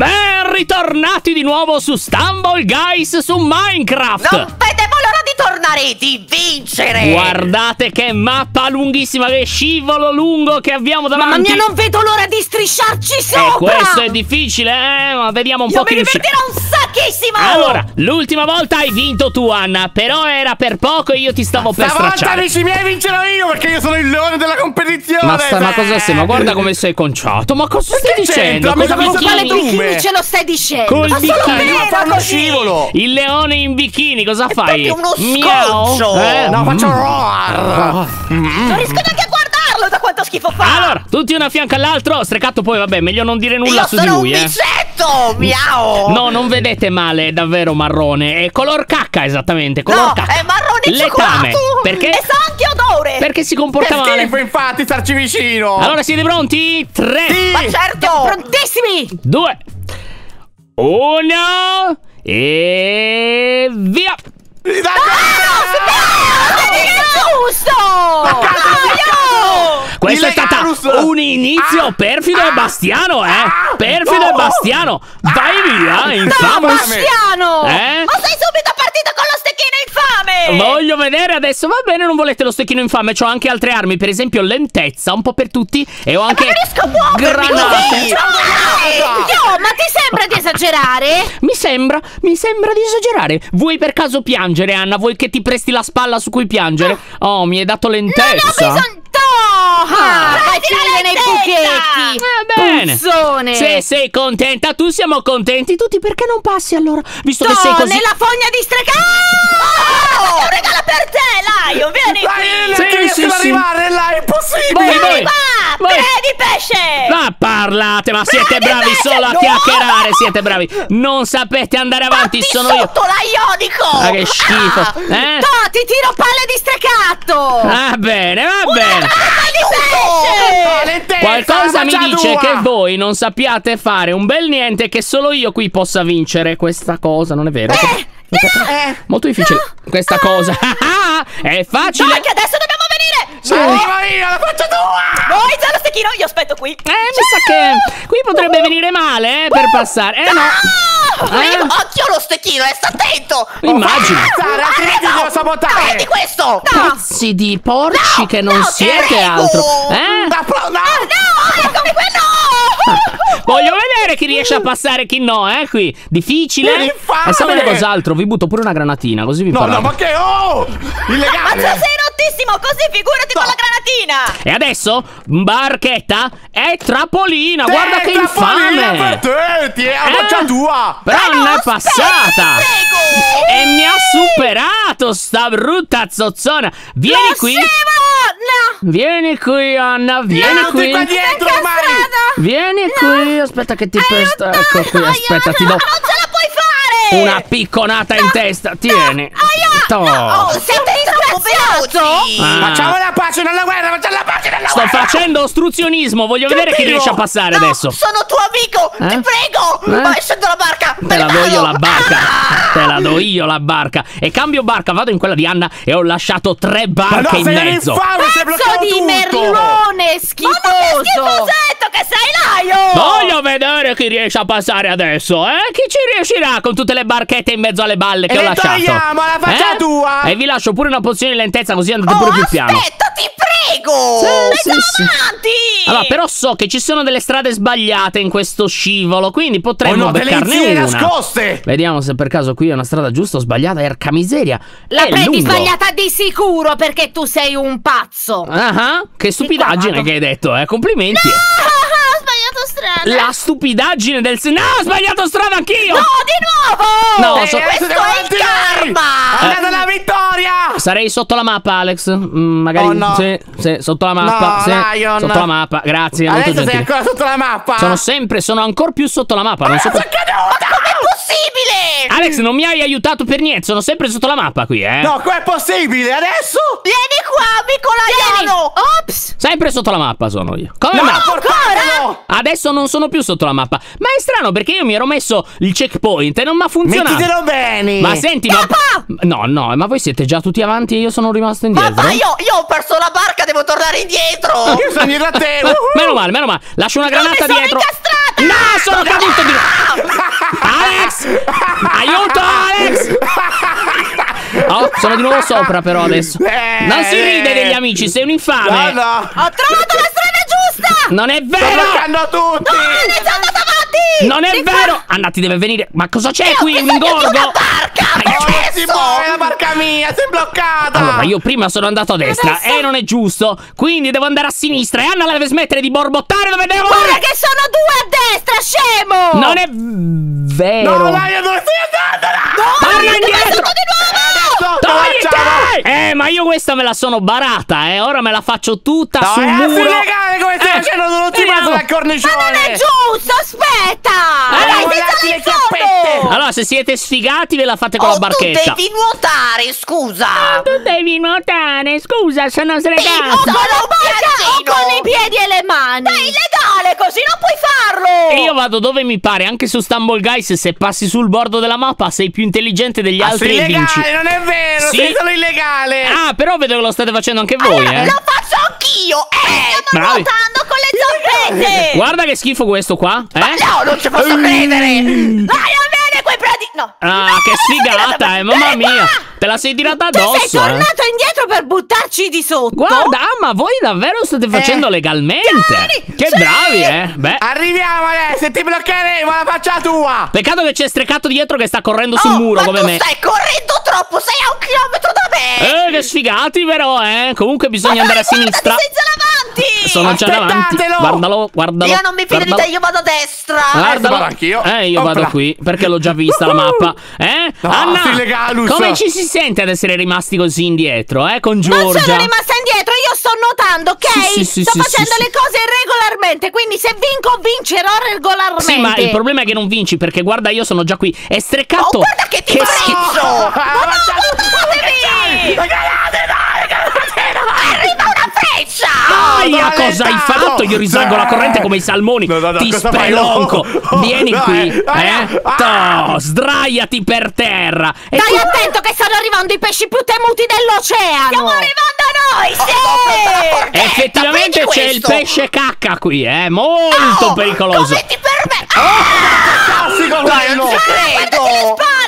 Ben ritornati di nuovo su Stumble Guys su Minecraft! Non vedevo l'ora di tornare e di vincere! Guardate che mappa lunghissima, che scivolo lungo che abbiamo davanti! Mamma mia, non vedo l'ora di strisciarci sopra! E questo è difficile, eh? Ma vediamo un Io po' mi riuscirà. divertirò un sacchissimo! Allora, l'ultima volta hai vinto tu, Anna, però era per poco e io ti stavo per Stavolta stracciare. amici miei vincerò io perché io sono il leone della competizione Ma, sta, ma eh. cosa sei? Ma guarda come sei conciato. Ma cosa stai dicendo? c'entra? Mi Col sa questo Quale bikini? Ce lo stai dicendo? Col Ma bikini. Ma uno così. scivolo Il leone in bikini, cosa fai? proprio uno Miau? sconcio. Eh? No faccio roar Non riesco neanche a guardarlo da quanto schifo fa! Allora, tutti uno a fianco all'altro. Strecato poi, vabbè, meglio non dire nulla Io su di sono lui, un eh. Misetto! Miau! No, non vedete male, è davvero marrone. È color cacca, esattamente. Color No, cacca. è marrone Letame. cioccolato! Perché? E sa anche odore! Perché si comporta Che male. schifo infatti starci vicino Allora, siete pronti? Tre, Sì. Ma certo! Prontissimi! due, uno e via. Dai, Giusto! Dai, Questo è stato un inizio Ah. perfido e Ah. bastiano, eh? Ah. Perfido e Oh. bastiano. Vai Ah. via, No, infame. Bastiano! Eh? Ma sei subito partito con lo stecchino infame! Voglio vedere adesso, va bene, non volete lo stecchino infame, ho anche altre armi, per esempio lentezza, un po' per tutti, e ho anche Ma non riesco a muovermi granate. così! Io, ma ti sembra di esagerare? Mi sembra, mi sembra di esagerare. Vuoi per caso piangere, Anna? Vuoi che ti presti la spalla su cui piangere? Oh, mi hai dato Non ne ho lentezza. bisogno! No! Ah, vai finire nei buchetti! Va bene. Puzzone! Se sei contenta, tu siamo contenti tutti, perché non passi allora? Visto che Sto sei così. nella fogna di streca! Oh! È un regalo per te, Laio! Vieni Dai, qui! Sì, riesco sì, ad sì. arrivare là, è impossibile Voi, voi. Va! Voi. Piedi pesce! Ma parlate, ma siete Bravo, bravi invece, solo a no! chiacchierare, siete bravi. Non sapete andare avanti, Batti sono io. sotto l'aionico! Ma che schifo, Ah! eh? No, ti tiro palle di strecato! Va bene, va bene. Qualcosa mi dice che voi non sappiate fare un bel niente che solo io qui possa vincere questa cosa, non è vero? Eh, Molto difficile questa cosa. è facile. Dai, che adesso dobbiamo venire! Sì. Arriva via, la faccia tua Voi, già lo stecchino, io aspetto qui! Eh, mi sa che qui potrebbe venire male, eh, per passare. Eh no. Ah, Eh? io- Occhio lo stecchino, eh, sta attento! Immagino. Sara, altrimenti Ah, no! devo sabotare. Prendi questo! No! Pezzi di porci No, che non no, siete altro. Eh? Da pro- no. No, eccomi quello! Voglio vedere chi riesce a passare e chi no, eh, qui. Difficile. Infame. E sapete cos'altro? Vi butto pure una granatina, così vi No, parlate. no, ma che oh! Ma Illegale! tu sei rottissimo, così figurati con la granatina! E adesso, barchetta e trappolina. Te, Guarda che infame. te, ti è la Eh? faccia tua! Però Eh non no, è passata. prego. E mi ha superato sta brutta zozzona. Vieni Lo qui. Simo! No! Vieni qui, Anna. Vieni No, qui. qua dietro ormai! Vieni qui. Aspetta che ti presto. Ecco qui. Aspetta, ti do Non ce la puoi fare! una picconata in testa. Tieni. Aia! To. Oh, siete disgraziati! Ah. Facciamo la pace nella guerra, facciamo la pace nella Sto guerra! facendo ostruzionismo. Voglio vedere chi Cattivo. riesce a passare No, adesso. sono tuo amico! Eh? Ti prego! Eh? Vai, scendo la barca! Te la do io vado. la barca. Ah! Te la do io la barca. E cambio barca, vado in quella di Anna e ho lasciato tre Ma barche no, in mezzo. infame, Pezzo di tutto! merlone Merlone Ma che schifoso! schifosetto che sei, Laio! Voglio vedere chi riesce a passare adesso, eh? Chi ci riuscirà con tutte le barchette in mezzo alle balle che E ho lasciato? togliamo, la faccia Eh? tua! E vi lascio pure una pozione di lentezza così andate Oh, pure più piano. aspetta, ti prego! Sì, sì, sì. avanti! Allora, però so che ci sono delle strade sbagliate in questo scivolo, quindi Oh potremmo no, delle beccarne una. nascoste! Vediamo se per caso qui è una strada giusta o sbagliata. Erca miseria. La è prendi lungo. sbagliata di sicuro perché tu sei un pazzo! Ah, ah, che stupidaggine che hai detto, eh? Complimenti. Ho sbagliato strada! La stupidaggine del... No, ho sbagliato strada anch'io! No, di nuovo! No, Eh, so- adesso questo è il karma! Andate alla vittoria! Sarei sotto la mappa, Alex. Mm, magari. Oh, no. Sì, sì, sotto la mappa. No, sì, Lion. Sotto la mappa, grazie. molto Adesso sei gentile. ancora sotto la mappa! Sono sempre, sono ancora più sotto la mappa. Non so Cosa è caduta? Possibile? Alex, non mi hai aiutato per niente. Sono sempre sotto la mappa qui, eh. No, com'è possibile? Adesso? Vieni qua, amico Laiano! Ops! Sempre sotto la mappa sono io. Come No, portatelo! Adesso non sono più sotto la mappa. Ma è strano perché io mi ero messo il checkpoint e non mi ha funzionato. Mettitelo bene! Ma senti, ma. No, no, ma voi siete già tutti avanti e io sono rimasto indietro. Papà, io, io ho perso la barca, devo tornare indietro! Io sono dietro a te! Meno male, meno male. Lascio una granata mi sono dietro. incastrata! No, sono caduto di là! Alex! Aiuto, Alex! Oh, sono di nuovo sopra però adesso. Eh. Non si ride degli amici, sei un infame! No, no! Ho trovato la strada giusta! Non è vero! Sto bloccando tutti! No, Alex, è andato avanti! Non è vero! Anna ti deve venire. Ma cosa c'è qui? Un ingorgo? barca! Ai, Oh, si muove la barca mia, sei bloccata. Allora, io prima sono andato a destra e non è giusto. Quindi devo andare a sinistra. E Anna la deve smettere di borbottare dove devo Guarda andare. che sono due a destra, scemo! Non è vero. No, dai, io dove stai andando? Torna indietro. di nuovo! Togliti! Eh, ma io questa me la sono barata, eh. Ora me la faccio tutta No, sul è muro. illegale come stai Eh, facendo, non ti vediamo. passa dal cornicione. Ma non è giusto, aspetta! Eh, Dai, senza le chiappette. Allora, se siete sfigati, ve la fate con Oh, la barchetta. tu devi nuotare, scusa! Tu devi nuotare, scusa, sono O slegato. con la bocca o con i piedi e le mani! Ma è illegale, così non puoi farlo! E io vado dove mi pare, anche su Stumble Guys, se passi sul bordo della mappa sei più intelligente degli Ah, altri sei e vinci. non è vero, Sì. sei solo illegale. Ah, però vedo che lo state facendo anche voi, eh. Lo faccio anch'io! Eh! Stiamo Bravi. nuotando con le zampette! Guarda che schifo questo qua, eh? No, non ci posso credere! Vai a prati... No! Ah, che sfigata, eh, mamma mia. Te la sei tirata Tu sei addosso, eh. tornato indietro per buttarci di sotto? Guarda, ah, ma voi davvero lo state facendo Eh. legalmente? Dai, che sì. bravi, eh. Beh, Arriviamo adesso, ti bloccheremo la faccia tua. peccato che c'è streccato dietro che sta correndo sul Oh, muro ma come tu me. stai correndo troppo, sei a un chilometro da me! Eh, che sfigati però, eh. Comunque bisogna Ma andare a dai, guardati, sinistra. sei già davanti! Sono già davanti. Guardalo, guardalo. Io non mi fido di guardalo. te, io vado a destra! Guardalo. vado anch'io. Eh, io Opla. vado qui perché l'ho già vista la mappa. Eh? No, Anna, come ci si sente ad essere rimasti così indietro, eh? Con Non Giorgia. sono rimasta indietro, io sto nuotando, ok? Sì, sì, sì, sto sì, facendo sì, le cose regolarmente, quindi se vinco vincerò regolarmente. Sì, ma il problema è che non vinci perché guarda, io sono già qui. È streccato. Oh, guarda che ti Che prezzo! Ah, Ma no, faccia- guardatevi! Aia, no, cosa hai fatto? Io risalgo la corrente come i salmoni. No, no, no, Ti spelonco. Oh, oh, Vieni qui, eh. eh? Ah. Toh, sdraiati per terra. E tu- attento che stanno arrivando i pesci più temuti dell'oceano! Stiamo arrivando a noi, sì! Effettivamente c'è il pesce cacca qui, eh? Molto Oh, pericoloso. Come ti permetti? Classico quello. Guardati le spalle, là,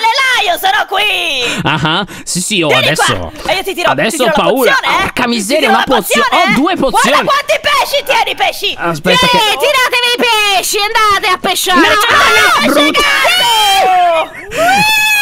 io sono qui! Ah, ah. sì, sì, oh, Vieni adesso. qua. E io ti tiro, adesso ti tiro ho la paura. pozione, eh? Porca miseria, una pozione. Ho eh? due pozioni. Guarda quanti pesci tieni, pesci! Aspetta sì, che- tiratevi i pesci, andate a pesciare! No, no, pesce brutto.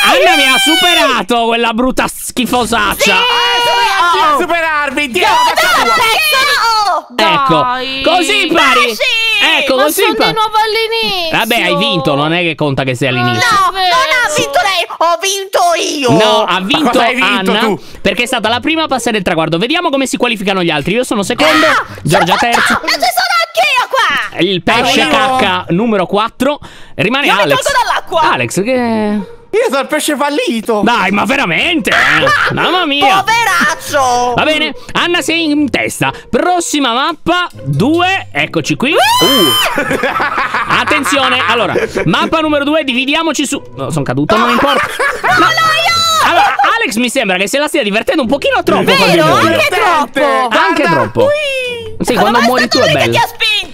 Anna mi ha superato quella brutta schifosaccia. Adesso a superarvi, Dio, la faccia tua. Ecco, Dai. così impari. Pesci! Ecco, Ma così sono di nuovo all'inizio. Vabbè, hai vinto, non è che conta che sei all'inizio. No, non ha vinto lei, ho vinto io! No, ha vinto vinto Anna tu? perché è stata la prima a passare il traguardo. Vediamo come si qualificano gli altri. Io sono secondo, Ah, Giorgia sono terzo. Non ci sono anch'io qua! Il pesce Arrivo. cacca numero 4. Rimane Io mi Alex. tolgo dall'acqua. Alex, che. Io sono il pesce fallito. Dai, ma veramente? eh? Mamma mia. Poveraccio! Va bene, Anna sei in testa. Prossima mappa 2, eccoci qui. Uh. Attenzione, allora, mappa numero 2, dividiamoci su. No, sono caduto, non importa. No. Allora, Alex mi sembra che se la stia divertendo un pochino troppo Vero? Anche troppo! Anche troppo. Sì, quando muori tu è lui che bello. ti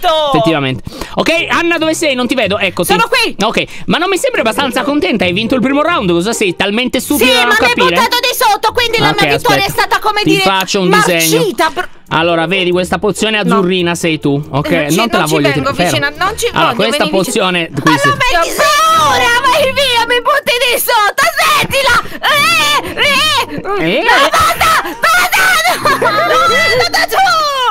spinto! Effettivamente. Ok, Anna, dove sei? Non ti vedo. Eccoti. Sono qui. Ok, ma non mi sembri abbastanza contenta. Hai vinto il primo round. Cosa sei? Talmente Sì, stupida da ma non mi hai buttato di sotto, quindi la Ok, mia vittoria aspetta. è stata come Ti dire faccio un marcita, disegno. Allora, vedi, questa pozione azzurrina sei tu. Ok, Non non te la non ci voglio vengo fermo. non ci Allora, voglio questa pozione qui Ma sì. lo metti ora, vai via, mi butti di sotto, smettila! Eh, eh, Eh. No, basta, basta! No, andate giù!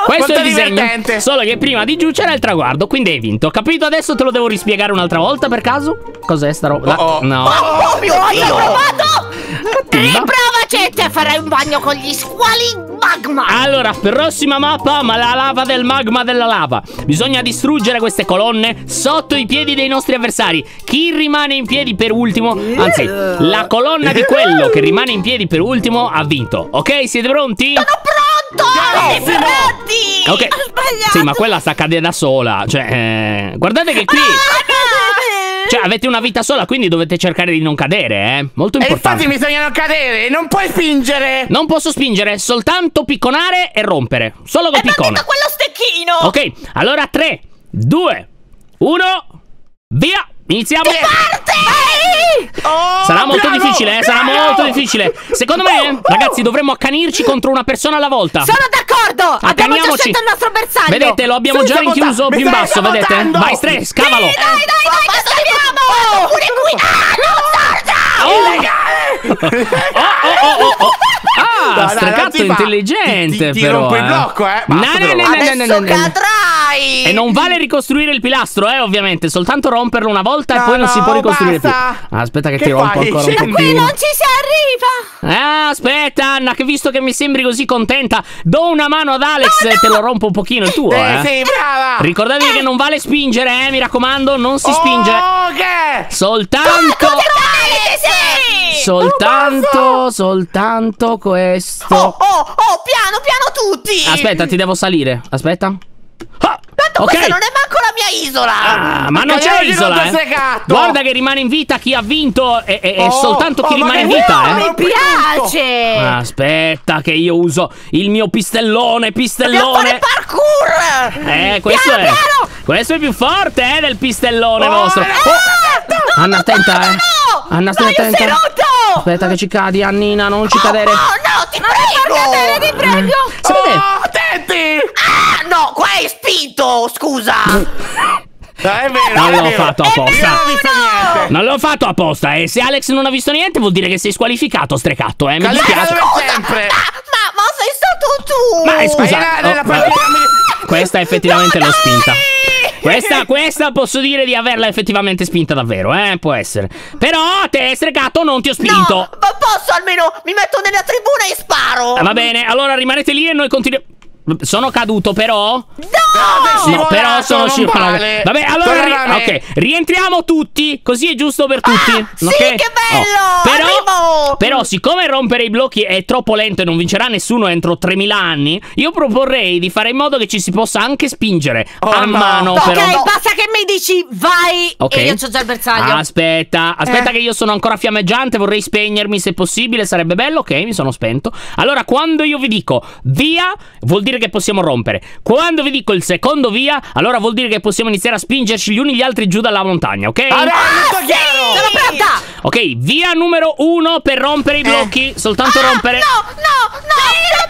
Questo è Quanto il disegno. divertente. Solo che prima di giù c'era il traguardo, quindi hai vinto. Capito? Adesso te lo devo rispiegare un'altra volta per caso? Cos'è sta roba? Oh, oh. No. Oh mio Dio! Cattiva. Riprovaci e farai un bagno con gli squali magma! Allora, prossima mappa, ma la lava del magma della lava. Bisogna distruggere queste colonne sotto i piedi dei nostri avversari. Chi rimane in piedi per ultimo, anzi, la colonna di quello che rimane in piedi per ultimo ha vinto. Ok, siete pronti? Sono pronto! Siete pronti? Ok. Sì, ma quella sta cadendo da sola. Cioè, eh, guardate che qui. Ah, Cioè, avete una vita sola, quindi dovete cercare di non cadere, eh. Molto E importante. infatti bisogna non cadere, non puoi spingere. Non posso spingere, soltanto picconare e rompere. Solo col È piccone. partito quello stecchino! Ok, allora 3, 2, 1, via! Iniziamo! Parte! Oh, Sarà molto piano, difficile, eh, sarà molto difficile. Secondo me, ragazzi, dovremmo accanirci contro una persona alla volta. Sono d'accordo! Abbiamo già Accaniamoci. scelto il nostro bersaglio! Vedete, lo abbiamo Stai già rinchiuso più in basso, vedete? Vai, Stre, scavalo. Dai, dai, dai, che salviamo! Pure qui! Ah, no, Sargia! Oh, oh, oh, oh, oh. Ah, Dai, dai, Strecatto non si fa. intelligente, Ti- ti però. rompo il eh. blocco, eh. No, Basta, no, no, però. no, no, no, Adesso no, no. cadrai! E non vale ricostruire il pilastro, eh, ovviamente. Soltanto romperlo una volta e No, poi non si no, può ricostruire basta. più. Aspetta che, Che ti rompo fai? ancora un Scendi. Qui non ci si arriva! Ah, aspetta, Anna, che visto che mi sembri così contenta, do una mano ad Alex e te lo rompo un pochino il tuo, Eh, eh. sì, brava. Ricordatevi che non vale spingere, eh, mi raccomando, non si spinge. Oh, che? Soltanto Dai, sì! Soltanto Soltanto questo Oh, oh, oh, piano, piano tutti! Aspetta, ti devo salire. Aspetta. Ah, Tanto ok. questa non è manco la mia isola! Ah, ma non c'è isola, eh. Guarda che rimane in vita chi ha vinto e, e- Oh, soltanto chi oh, ma rimane in vita, eh. Mi piace! Aspetta che io uso il mio pistellone, Dobbiamo pistellone. fare parkour! Eh, questo Piano, è piano! Questo è più forte, eh, del pistellone Oh, vostro. no, Oh, Anna, attenta, eh. No! Anna, stai attenta. Aspetta che ci cadi, Annina, non ci cadere. Oh, no, ti prego! cadere, ti prego! Si vede? Oh, attenti. Ah, no, qua hai spinto, scusa! Eh, è vero, Non è l'ho fatto apposta. non ho visto niente. Non l'ho fatto apposta e se Alex non ha visto niente vuol dire che sei squalificato, strecato, eh. Mi Calica dispiace. sempre. Ma, ma sei stato tu! Ma eh, scusa, oh, ma- questa effettivamente No, l'ho spinta. Questa, questa posso dire di averla effettivamente spinta davvero, eh, può essere. Però te, strecato, non ti ho spinto. No, ma posso almeno mi metto nella tribuna e sparo! Ah, Va bene, allora rimanete lì e noi continuiamo. Sono caduto però? No! No, però sono scivolato. vale. Vabbè, allora ri- da me. ok, rientriamo tutti, così è giusto per tutti. Ah, sì, ok? che bello! Oh, Però, però, siccome rompere i blocchi è troppo lento e non vincerà nessuno entro 3000 anni, io proporrei di fare in modo che ci si possa anche spingere Oh, a no. mano, Ok, però. basta che mi dici vai Ok. e io c'ho già il bersaglio. Aspetta, aspetta Eh. che io sono ancora fiammeggiante, vorrei spegnermi se possibile, sarebbe bello. Ok, mi sono spento. Allora, quando io vi dico via, vuol dire che possiamo rompere. Quando vi dico il secondo via, allora vuol dire che possiamo iniziare a spingerci gli uni gli altri giù dalla montagna, ok? Allora, Ah, sì! chiaro. Sono pronta! Ok, via numero uno per rompere i blocchi, soltanto Ah, rompere. No, no, no!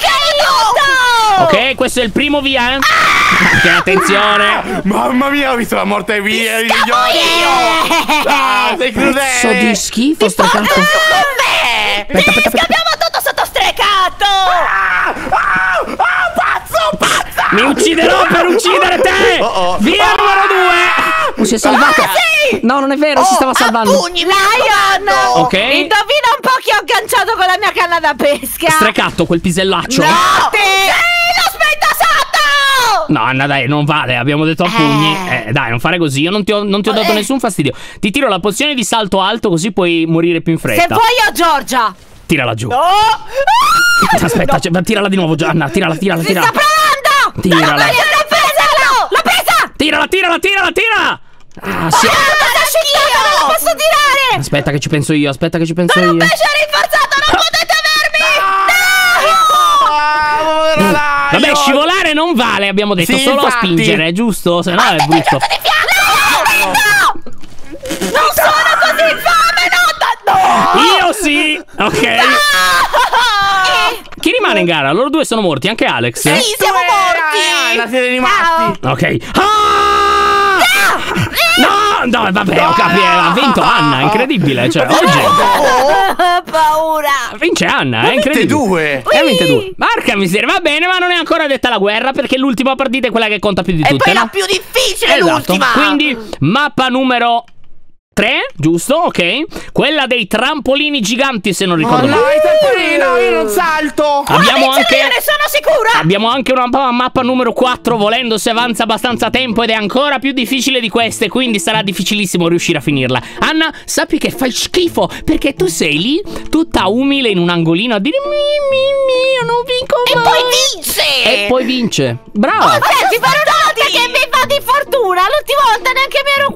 Aiuto! Ok, questo è il primo via, eh. Ok, attenzione. Mamma mia, ho visto la morte via. di Scappo io! Ah, sei Pezzo di crudele. schifo, Porta cazzo. Aspetta, aspetta, scappiamo tutto sotto strecato! Ah, ah, ah. Mi ucciderò per uccidere te! Oh, oh. Via numero due! Non si è salvato. Ah, sì! No, non è vero, si stava Oh, salvando. a pugni, Lion! Ok. Indovina un po' chi ho agganciato con la mia canna da pesca! Strecatto quel pisellaccio. No! Sì, l'ho spento sotto! No, Anna, dai, non vale. Abbiamo detto a pugni. Eh. Eh, dai, non fare così. Io non ti ho, non ti ho dato Eh. nessun fastidio. Ti tiro la pozione di salto alto, così puoi morire più in Se fretta. vuoi io Giorgia! Tirala giù. No! Aspetta, cioè, tirala di nuovo, Gianna. Tirala, tirala, Si tirala. Tirala. No, l'ho presa! L'ho presa! Tirala, tirala, tirala, tirala. Ah, sì. Scicchiato, non la posso tirare! Aspetta che ci penso io, aspetta che ci penso io. pesce rinforzato, non potete avermi! No! Ah, dai, Vabbè, io- scivolare non vale, abbiamo detto, Sì, solo a infatti. spingere, giusto? Se no è brutto. No! Non sono così infame, no! No! Io sì! Ok. Chi rimane in gara? Loro due sono morti, anche Alex. Sì, siamo Eh, Anna, morti! siete rimasti. Ok. Ah! No, no, vabbè, ho capito. Ha vinto Anna, incredibile. Cioè, oggi Oh, paura! vince Anna, è incredibile. due. E ha vinto due. Marca miseria, va bene, ma non è ancora detta la guerra perché l'ultima partita è quella che conta più di E tutte, poi no? la più difficile, Esatto. l'ultima! Quindi, mappa numero 3, giusto? Ok. Quella dei trampolini giganti, se non Oh ricordo no, male. i trampolino, io non salto. Abbiamo Vincerò anche io, ne sono sicura! Abbiamo anche una ma- mappa numero 4 volendo se avanza abbastanza tempo ed è ancora più difficile di queste, quindi sarà difficilissimo riuscire a finirla. Anna, sappi che fai schifo perché tu sei lì tutta umile in un angolino a dire mi mi mi, io non vinco E mai. poi vince! E poi vince. Brava. Senti, per una volta che mi va di fortuna, l'ultima volta neanche mi ero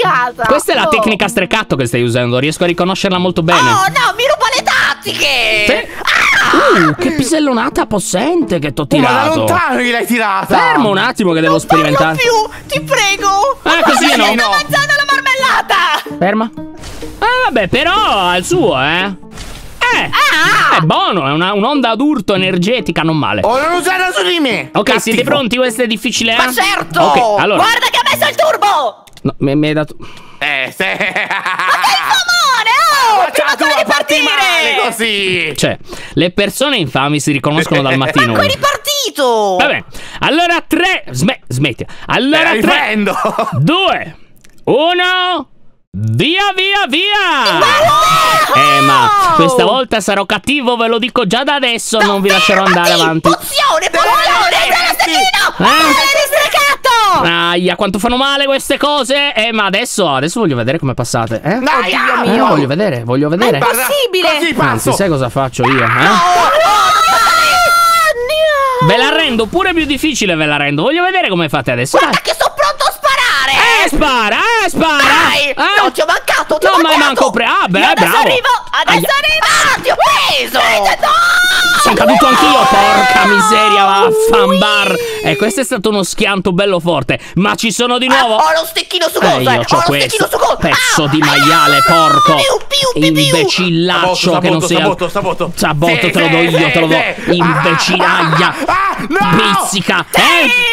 qualificata! Questa è la Oh. tecnica streccato che stai usando, riesco a riconoscerla molto bene. Oh no, mi ruba le tattiche! Te- Ah! Uh, che pisellonata possente che t'ho Oh, ma da tirato. lontano gliel'hai tirata. Fermo un attimo che devo Non parlo sperimentare. più, ti prego! Ah, così Ho no. mangiato la marmellata! Ferma. Ah, vabbè, però ha il suo, eh. Eh, Ah! è buono, è una- un'onda d'urto energetica, non male. Oh, non usarla su di me! Ok, Cattivo. siete pronti? Questo è difficile, eh? Ma certo! Ok, allora. Guarda che ha messo il turbo! No, mi, hai dato. Eh, se... Famone, oh! Ma Prima tu di a parti male così! Cioè, le persone infami si riconoscono dal mattino. Ecco è ripartito! Vabbè, allora tre. Sme- smetti. Allora Eh, tre. Due. Uno. Via, via, via! Eh, ma questa volta sarò cattivo, ve lo dico già da adesso. Non vi lascerò andare avanti. Pozione, pozione! Eh? Aia, quanto fanno male queste cose! Eh, ma adesso, adesso voglio vedere come passate. Eh? Dai, ah, Eh, voglio vedere, voglio vedere. guarda, possibile! Così Anzi, sai cosa faccio io? Eh? Ve la rendo pure più difficile, ve la rendo. Voglio vedere come fate adesso. Dai. Guarda che sono pronto a sparare! Eh, spara, eh, spara! Dai! Eh? No, ti ho mancato, ti ho No, ma manco pre- ah, beh, Io adesso bravo. arrivo! Adesso Aia. arrivo! Ah, ti ho preso! Sono caduto anch'io, porca miseria, vaffanbar. E questo è stato uno schianto bello forte. Ma ci sono di nuovo. Ah, ho lo stecchino su Eh, coso, io eh! Ho lo questo stecchino su coso! pezzo Ah, di ah, maiale, porco. Piu, più, più, più. Imbecillaccio che non Sabotto, sei. sabotto, sabotto. Sabotto, Sì, te lo do io, te lo do. Imbecillaglia. Ah, ah, no! Pizzica. Sì, Eh?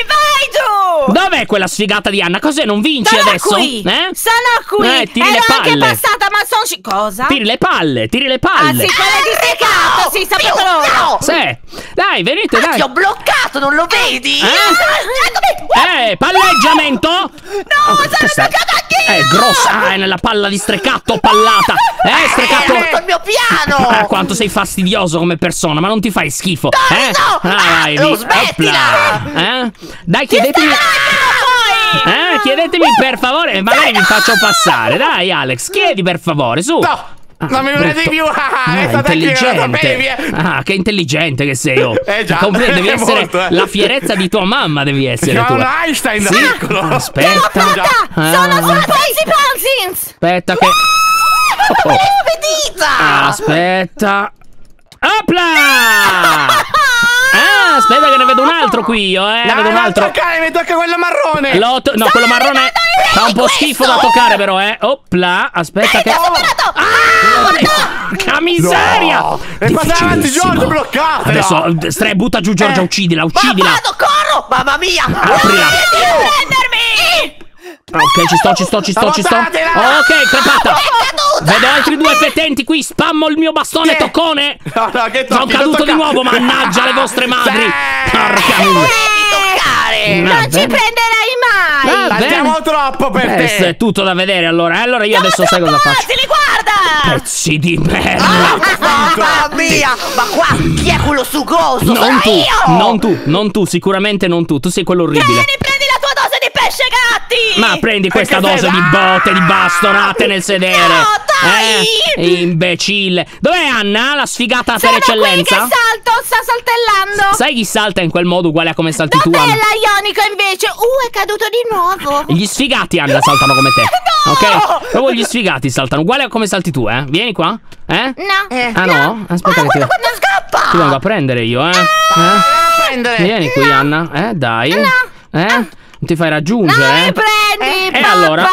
vai giù! Dov'è quella sfigata di Anna? Cos'è? Non vinci Sono adesso? qui! Eh? Sono qui! Eh, tiri Ero le anche palle. passata, ma sono... ci- Cosa? Tiri le palle, tiri le Ah, palle. sì, quella di steccato, sì, sapete loro! no! Sì. Dai, venite, Ah, dai. Ti ho bloccato, non lo vedi? Eh? Eccomi! Eh, palleggiamento? No, sono bloccato anch'io! È grossa, ah, è nella palla di streccatto, pallata. Eh, Hai streccatto. rotto il mio piano! Ah, quanto sei fastidioso come persona, ma non ti fai schifo. Dai, eh? no! Ah, vai, Oh, vi- smettila! Eh? Dai, chiedetemi. Eh, chiedetemi per favore, e magari vi faccio passare. Dai, Alex, chiedi per favore, su. No! Ah, non mi brutto. più! Ah, Ah, è stata intelligente. Ah, che intelligente che sei, oh. Eh già, devi essere molto, eh. la fierezza di tua mamma, devi essere tu. Chiamano Einstein Sì? piccolo! Aspetta. Ah, Sono sulla Fancy Pansins! Aspetta che Oh. Aspetta. Opla! Ah, aspetta che ne vedo un altro qui io, eh. No, vedo un altro. toccare, mi tocca quello marrone! Lo to- no, quello marrone fa un po' questo! schifo da toccare però, eh. Opla, aspetta che Ah! Porca miseria! No! E passare avanti. Giorgio, bloccatela! Adesso stre butta giù Giorgia, Eh. uccidila, Ma uccidila. vado, corro! Mamma mia! Aprila. Prendermi! Ok, ci sto, ci sto, ci sto, ci sto. Ok, crepata. Vedo altri due fetenti qui, spammo il mio bastone Che? toccone. No, no, che Sono tocchi, caduto non di nuovo, mannaggia le vostre madri. Porca Non miseria. devi toccare! Va Non ci prenderai mai! Andiamo troppo per Questo te! è tutto da vedere allora. Allora io adesso sai cosa faccio. Facili, guarda! Pezzi di merda. Mamma mia! Ma qua chi è quello sugoso? Non Sono tu, io! non tu, non tu, sicuramente non tu. Tu sei quello orribile. Vieni, prendi la tua dose di pesce gatti! Ma prendi questa Perché dose sei- di botte, di bastonate nel sedere. No, dai! Eh, imbecille. Dov'è Anna, la sfigata per Sono qui che eccellenza? salto, sta saltellando! Sai chi salta in quel modo uguale a come salti tu, Dov'è Anna? la Ionica invece? Uh, è caduto di nuovo! Gli sfigati Anna saltano come te. No! Ok? Proprio gli sfigati saltano uguale a come salti tu, eh? Vieni qua. Eh? No! Eh. Ah no? Aspetta che ti, Guarda quanto scappa! ti vengo a prendere io, eh? eh? a prendere! Vieni qui, Anna. Eh, dai. No. Eh? Non ti fai raggiungere, Non eh? mi prendi! E papà, allora?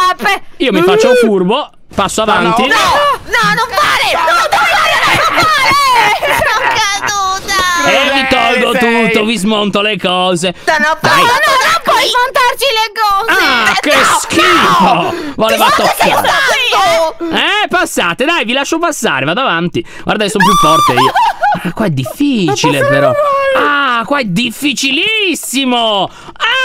Io mi faccio un furbo, passo avanti. no. No! No, non fare! No, non fare! Non fare! Sono caduta! E vi tolgo sei. tutto, vi smonto le cose. Sono Dai. pronta! Non puoi smontarci le cose! Ah, Eh, che no, schifo! Voleva Cosa stai toccare. Eh, passate, dai, vi lascio passare, vado avanti. Guarda sono più forte io. Ah, qua è difficile però. Ah, qua è difficilissimo. Ah,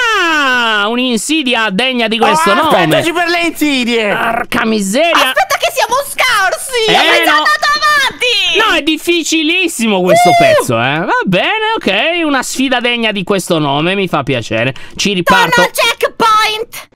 un'insidia degna di questo oh, nome. Aspettaci per le insidie! Porca miseria. Aspetta che siamo scarsi! Eh, no. andato avanti! No, è difficilissimo questo pezzo, eh. Va bene, ok. Una sfida degna di questo nome, mi fa piacere. Ci riparto. al checkpoint!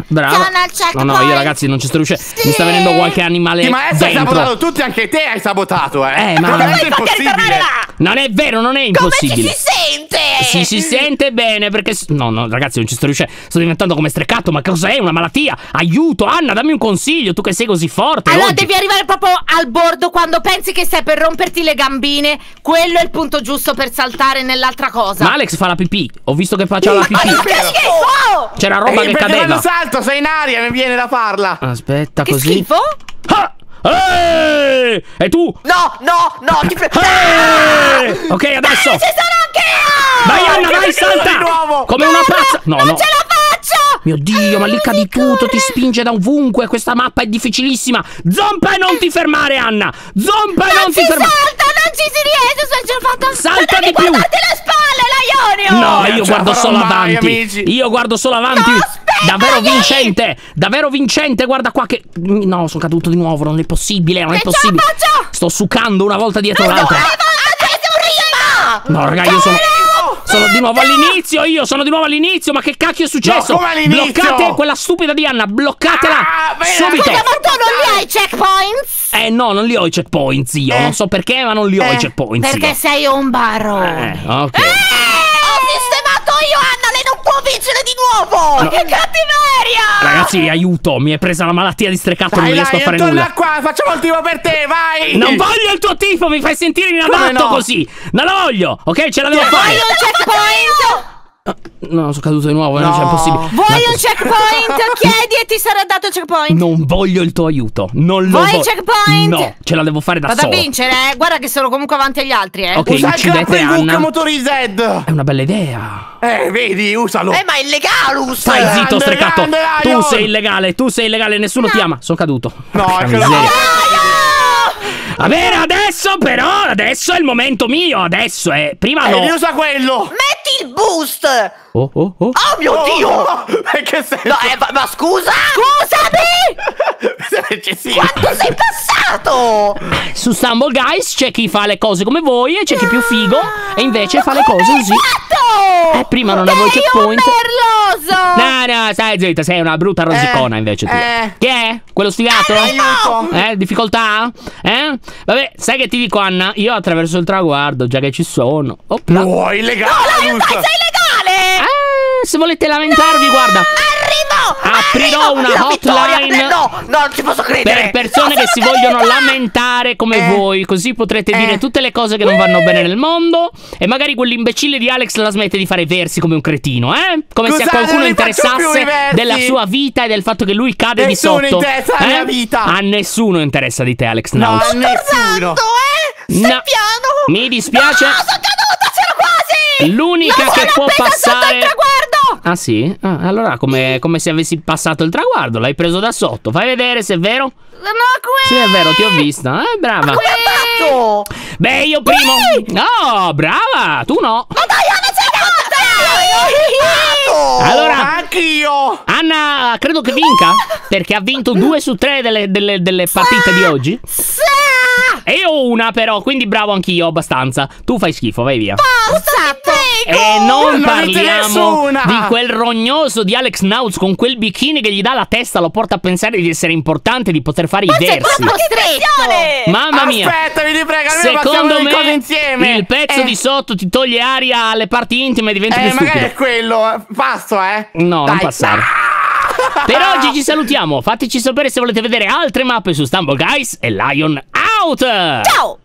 Bravo. Sono al No, checkpoint! no, io ragazzi non ci sto riuscendo. Mi sta venendo qualche animale Sì, ma adesso hai sabotato tutti, anche te hai sabotato, eh! Eh, ma- Questo Come è impossibile! là! Non è vero, non è Come ci impossibile. si sente? Si, si sente bene perché. No, no, ragazzi, non ci sto riuscendo. Sto diventando come streccato. Ma cos'è? Una malattia? Aiuto, Anna, dammi un consiglio. Tu che sei così forte. Allora oggi. devi arrivare proprio al bordo quando pensi che stai per romperti le gambine. Quello è il punto giusto per saltare nell'altra cosa. Ma Alex fa la pipì. Ho visto che faceva la pipì. Ma che schifo! C'era roba Eh, che cadeva. Salto sei in aria mi viene da farla! Aspetta, Che così. schifo? Ah! Eh! Eh, e tu? No, no, no, ti prego. Eh! Ok, adesso. Ci sono anche io! Vai Anna, vai, salta! di nuovo! Come una pazza! No, non no. ce la faccio! Mio Dio, ma lì cadi tutto, ti spinge da ovunque. Questa mappa è difficilissima. Zompa e non ti fermare, Anna! Zompa e non ti si fermare! salta, non ci si riesce, se ce l'ho fatta. Salta di più. guardarti le spalle, Laionio! No, Non io la guardo solo mai, avanti. amici. Io guardo solo avanti. No, aspetta, davvero vincente. Davvero vincente. Guarda qua che. No, sono caduto di nuovo. Non è possibile. Non è Che ce la possibile. faccio? Sto succando una volta dietro No, l'altra. No, raga, io sono. Sono di nuovo all'inizio. Io sono di nuovo all'inizio. Ma che cacchio è successo? No, come all'inizio? Bloccate quella stupida di Anna. Bloccatela. Ah, bene. subito. Scusa, ma tu non li hai i checkpoints? Eh, no, non li ho i checkpoints io. Eh. Non so perché, ma non li ho i Eh, checkpoints. Perché io. sei un barone. Eh, ok. Ho sistemato io, Anna, lei non può vincere di nuovo! Che cattiveria! Ragazzi, aiuto. Mi è presa la malattia di strecato. non Dai, riesco a fare torna nulla. qua, facciamo il tifo per te, vai! Non voglio il tuo tifo, mi fai sentire inadatto no? così. Non la voglio, ok? Ce la devo Vuoi fare. un checkpoint? No, sono caduto di nuovo, non No. c'è possibile. Vuoi Ma- un checkpoint? Chiedi e ti sarà dato il checkpoint. Non voglio il tuo aiuto. Non lo Vuoi il voglio. checkpoint? No, ce la devo fare da Vado a solo. vincere, eh. Guarda che sono comunque avanti agli altri, eh. Ok, Usa il uccidete Anna. motori Z! È una bella idea. Eh, vedi, usalo! Eh, ma è illegalus! Stai Grande, zitto, strecato. grande Tu Lion. sei illegale, tu sei illegale, nessuno ti ama. Sono caduto. No, Porca eccolo miseria. là. Va bene, adesso però, adesso è il momento mio. Adesso è. Prima Eh, no. usa quello! Metti il boost! Oh, oh, oh. Oh mio Dio! Oh, e che senso? No, eh, ma, ma scusa! Scusami! Se eccessivo. Quanto sei passato? Su Stumble Guys c'è chi fa le cose come voi e c'è chi è più figo e invece fa le cose così. Fatto! Eh, prima non avevo Sei un checkpoint. merloso! No, no, stai zitta, sei una brutta rosicona Eh, invece tu. eh. Che è? Quello sfigato? Aiuto! Eh, difficoltà? Eh? Vabbè, sai che ti dico Anna? Io attraverso il traguardo, già che ci sono. Opla. No, illegale! Dai, sei legale! Eh, se volete lamentarvi, guarda. Aprirò una hotline Eh, No, no, non ci posso credere! Per persone che si sono vogliono lamentare come Eh. voi, così potrete Eh. dire tutte le cose che non vanno bene nel mondo. E magari quell'imbecille di Alex la smette di fare versi come un cretino, eh? Come se a qualcuno interessasse della sua vita e del fatto che lui cade Nessuno di sotto. interessa la eh? mia vita. A nessuno interessa di te, Alex No, a nessuno! Eh! No. piano! Mi dispiace. No, sono caduta, c'ero quasi! L'unica che sono può passare. Ah sì? Ah, allora come, come se avessi passato il traguardo, l'hai preso da sotto. Fai vedere se è vero. Sono qui! Sì, è vero, ti ho vista. Eh, brava. Come hai fatto? Beh, io primo. No, brava. Tu no. Ma dai, Anna, sei caduta! Allora, Anch'io! Anna, credo che vinca. Perché ha vinto due su tre delle, delle- delle partite di oggi. Sì! E io una, però. Quindi bravo anch'io, abbastanza. Tu fai schifo, vai via. Esatto! E non Non vince parliamo di quel rognoso di Alex Nauz con quel bikini che gli dà la testa, lo porta a pensare di essere importante, di poter fare i versi. Mamma mia. Aspettami, ti prego, almeno Secondo me insieme! il pezzo Eh, di sotto ti toglie aria alle parti intime e diventa Eh, più magari stupido. è quello, eh. passo, eh! No, non Dai. passare. Per oggi ci salutiamo. Fateci sapere se volete vedere altre mappe su Stumble Guys e Lion 짜子.